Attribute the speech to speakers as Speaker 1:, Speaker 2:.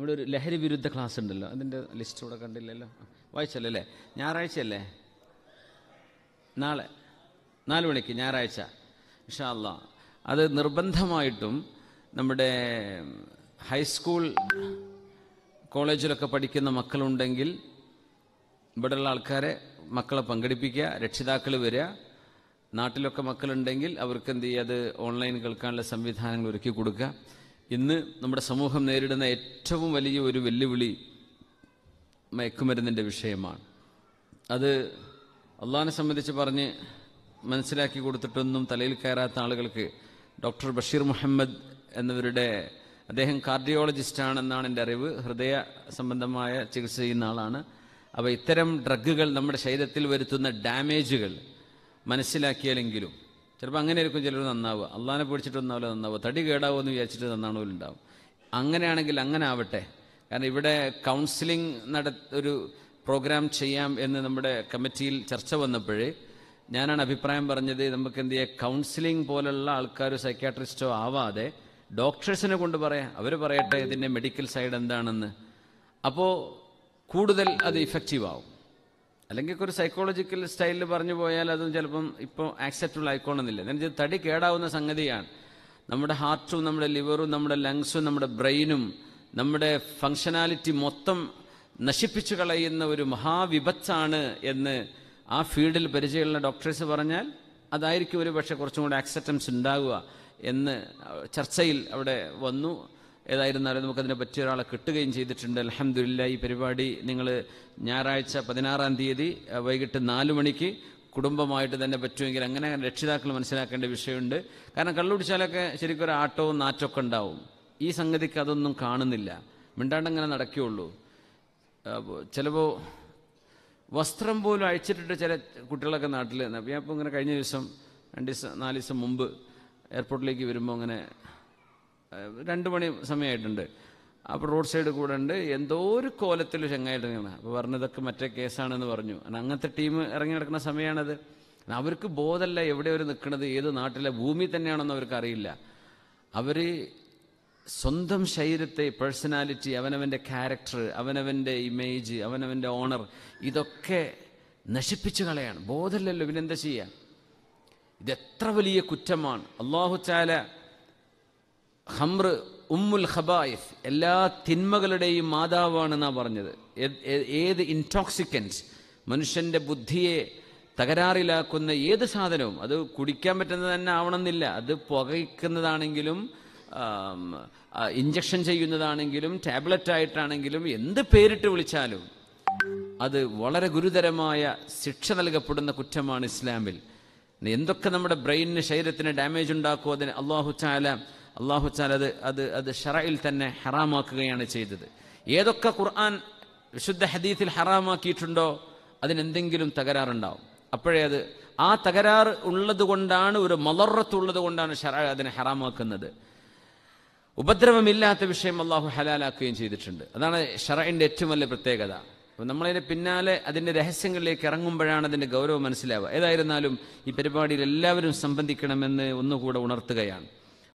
Speaker 1: ഇവിടെ ഒരു ലഹരി വിരുദ്ധ ക്ലാസ് ഉണ്ടല്ലോ അതിന്റെ ലിസ്റ്റ് ഇവിടെ കണ്ടില്ലല്ലോ. വായിച്ചല്ലോ? അല്ലേ ഞായറാഴ്ചയല്ലേ? നാളെ. നാല് മണിക്ക് ഞായറാഴ്ച. ഇൻഷാ അല്ലാ അത് നിർബന്ധമായിട്ടും നമ്മുടെ ഹൈസ്കൂൾ കോളേജിലൊക്കെ പഠിക്കുന്ന മക്കളുണ്ടെങ്കിൽ ഇവിടെയുള്ള ആൾക്കാരെ മക്കളെ പങ്കെടുപ്പിക്കുക രക്ഷിതാക്കൾ വരിക. നാട്ടിലൊക്കെ മക്കളുണ്ടെങ്കിൽ അവർക്ക് എന്ത് ചെയ്യുക? അത് ഓൺലൈൻ കേൾക്കാനുള്ള സംവിധാനങ്ങൾ ഒരുക്കി കൊടുക്കുക. ഇന്ന് നമ്മുടെ സമൂഹം നേരിടുന്ന ഏറ്റവും വലിയ ഒരു വെല്ലുവിളി മയക്കുമരുന്നിന്റെ വിഷയമാണ്. അത് അള്ളാഹിനെ സംബന്ധിച്ച് പറഞ്ഞ് മനസ്സിലാക്കി കൊടുത്തിട്ടൊന്നും തലയിൽ കയറാത്ത ആളുകൾക്ക് ഡോക്ടർ ബഷീർ മുഹമ്മദ് എന്നിവരുടെ അദ്ദേഹം കാർഡിയോളജിസ്റ്റ് ആണെന്നാണ് എന്റെ അറിവ്. ഹൃദയ സംബന്ധമായ ചികിത്സ ചെയ്യുന്ന ആളാണ്. അപ്പോൾ ഇത്തരം ഡ്രഗുകൾ നമ്മുടെ ശരീരത്തിൽ വരുത്തുന്ന ഡാമേജുകൾ മനസ്സിലാക്കിയാലെങ്കിലും ചിലപ്പോൾ അങ്ങനെ ആയിരിക്കും ചിലർ നന്നാവുക. അള്ളാഹിനെ പിടിച്ചിട്ടൊന്നാവില്ല നന്നാവുക. തടി കേടാവുമെന്ന് വിചാരിച്ചിട്ട് നന്നാണോ ഉണ്ടാവും. അങ്ങനെയാണെങ്കിൽ അങ്ങനെ ആവട്ടെ. കാരണം ഇവിടെ കൗൺസിലിംഗ് നട ഒരു പ്രോഗ്രാം ചെയ്യാം എന്ന് നമ്മുടെ കമ്മിറ്റിയിൽ ചർച്ച വന്നപ്പോഴേ ഞാനാണ് അഭിപ്രായം പറഞ്ഞത് നമുക്ക് എന്ത് ചെയ്യാം? കൗൺസിലിംഗ് പോലുള്ള ആൾക്കാർ സൈക്യാട്രിസ്റ്റോ ആവാതെ ഡോക്ടേഴ്സിനെ കൊണ്ട് പറയാം. അവർ പറയട്ടെ ഇതിന്റെ മെഡിക്കൽ സൈഡ് എന്താണെന്ന്. അപ്പോൾ കൂടുതൽ അത് ഇഫക്റ്റീവ് ആവും. അല്ലെങ്കിൽ ഒരു സൈക്കോളജിക്കൽ സ്റ്റൈലിൽ പറഞ്ഞു പോയാൽ അതും ചിലപ്പം ഇപ്പോൾ ആക്സെപ്റ്റബിൾ ആയിക്കോണമെന്നില്ല കാരണം ഇത് തടി കേടാവുന്ന സംഗതിയാണ്. നമ്മുടെ ഹാർട്ടും നമ്മുടെ ലിവറും നമ്മുടെ ലങ്സും നമ്മുടെ ബ്രെയിനും നമ്മുടെ ഫങ്ഷനാലിറ്റി മൊത്തം നശിപ്പിച്ചു കളയുന്ന ഒരു മഹാവിപത്താണ് എന്ന് ആ ഫീൽഡിൽ പരിചയമുള്ള ഡോക്ടേഴ്സ് പറഞ്ഞാൽ അതായിരിക്കും ഒരു പക്ഷേ കുറച്ചും കൂടെ ആക്സെപ്റ്റൻസ് ഉണ്ടാവുക എന്ന് ചർച്ചയിൽ അവിടെ വന്നു. ഏതായിരുന്നാലും നമുക്കതിനെ പറ്റിയ ഒരാളെ കിട്ടുകയും ചെയ്തിട്ടുണ്ട്. അലഹമില്ല ഈ പരിപാടി നിങ്ങൾ ഞായറാഴ്ച പതിനാറാം തീയതി വൈകിട്ട് നാല് മണിക്ക് കുടുംബമായിട്ട് തന്നെ പറ്റുമെങ്കിൽ അങ്ങനെ രക്ഷിതാക്കൾ മനസ്സിലാക്കേണ്ട വിഷയമുണ്ട്. കാരണം കള്ളുപിടിച്ചാലൊക്കെ ശരിക്കും ഒരു ആട്ടവും നാറ്റമൊക്കെ ഉണ്ടാവും. ഈ സംഗതിക്ക് അതൊന്നും കാണുന്നില്ല. മിണ്ടാണ്ടങ്ങനെ നടക്കുകയുള്ളൂ. ചിലപ്പോൾ വസ്ത്രം പോലും അഴിച്ചിട്ടിട്ട് ചില കുട്ടികളൊക്കെ നാട്ടിൽ ഞാൻ ഇപ്പോൾ ഇങ്ങനെ കഴിഞ്ഞ ദിവസം രണ്ട് ദിവസം നാല് ദിവസം മുമ്പ് എയർപോർട്ടിലേക്ക് വരുമ്പോൾ അങ്ങനെ രണ്ട് മണി സമയമായിട്ടുണ്ട് അപ്പോൾ റോഡ് സൈഡ് കൂടെ ഉണ്ട്. എന്തോ ഒരു കോലത്തിൽ ചങ്ങായിട്ട് ഇങ്ങനെ അപ്പോൾ പറഞ്ഞതൊക്കെ മറ്റേ കേസാണെന്ന് പറഞ്ഞു. അങ്ങനത്തെ ടീം ഇറങ്ങി നടക്കുന്ന സമയമാണത് അവർക്ക് ബോധമല്ല എവിടെ അവർ നിൽക്കുന്നത് ഏത് നാട്ടിലെ ഭൂമി തന്നെയാണെന്ന് അവർക്ക് അറിയില്ല. അവർ സ്വന്തം ശരീരത്തെ പേഴ്സണാലിറ്റി അവനവന്റെ ക്യാരക്ടർ അവനവന്റെ ഇമേജ് അവനവന്റെ ഓണർ ഇതൊക്കെ നശിപ്പിച്ചു കളയാണ്. ബോധമില്ലല്ലോ ഇവനെന്താ ചെയ്യുക ഇതെത്ര വലിയ കുറ്റമാണ്. അള്ളാഹു ചാല ഹംർ ഉമ്മുൽ ഖബായിഫ് എല്ലാ തിന്മകളുടെയും മാതാവാണെന്നാണ് പറഞ്ഞത്. ഏത് ഇൻടോക്സിക്കൻസ് മനുഷ്യന്റെ ബുദ്ധിയെ തകരാറിലാക്കുന്ന ഏത് സാധനവും അത് കുടിക്കാൻ പറ്റുന്നത് തന്നെ ആവണമെന്നില്ല. അത് പുകയ്ക്കുന്നതാണെങ്കിലും ഇഞ്ചക്ഷൻ ചെയ്യുന്നതാണെങ്കിലും ടാബ്ലറ്റ് ആയിട്ടാണെങ്കിലും എന്ത് പേരിട്ട് വിളിച്ചാലും അത് വളരെ ഗുരുതരമായ ശിക്ഷ നൽകപ്പെടുന്ന കുറ്റമാണ് ഇസ്ലാമിൽ. എന്തൊക്കെ നമ്മുടെ ബ്രെയിനിന് ശരീരത്തിന് ഡാമേജ് ഉണ്ടാക്കുമോ അതിന് അള്ളാഹു ചാല അള്ളാഹു ചാൽ അത് അത് അത് ഷറയിൽ തന്നെ ഹറാമാക്കുകയാണ് ചെയ്തത്. ഏതൊക്കെ ഖുർആൻ വിശുദ്ധ ഹദീത്തിൽ ഹറാമാക്കിയിട്ടുണ്ടോ അതിനെന്തെങ്കിലും തകരാറുണ്ടാവും. അപ്പോഴേ അത് ആ തകരാറ് ഉള്ളത് കൊണ്ടാണ് ഒരു മലറത്തുള്ളത് കൊണ്ടാണ് ഷറ അതിനെ ഹറാമാക്കുന്നത്. ഉപദ്രവമില്ലാത്ത വിഷയം അള്ളാഹു ഹലാലാക്കുകയും ചെയ്തിട്ടുണ്ട്. അതാണ് ഷറയിന്റെ ഏറ്റവും വലിയ പ്രത്യേകത. അപ്പോൾ നമ്മളതിന്റെ പിന്നാലെ അതിന്റെ രഹസ്യങ്ങളിലേക്ക് ഇറങ്ങുമ്പോഴാണ് അതിന്റെ ഗൗരവം മനസ്സിലാവുക. ഏതായിരുന്നാലും ഈ പരിപാടിയിൽ എല്ലാവരും സംബന്ധിക്കണമെന്ന് ഒന്നുകൂടെ ഉണർത്തുകയാണ്.